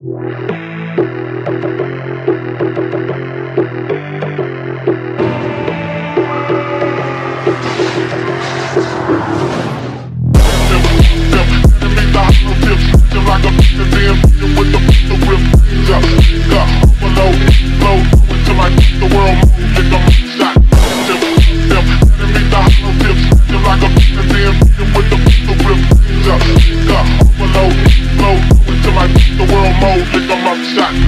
Overload, explode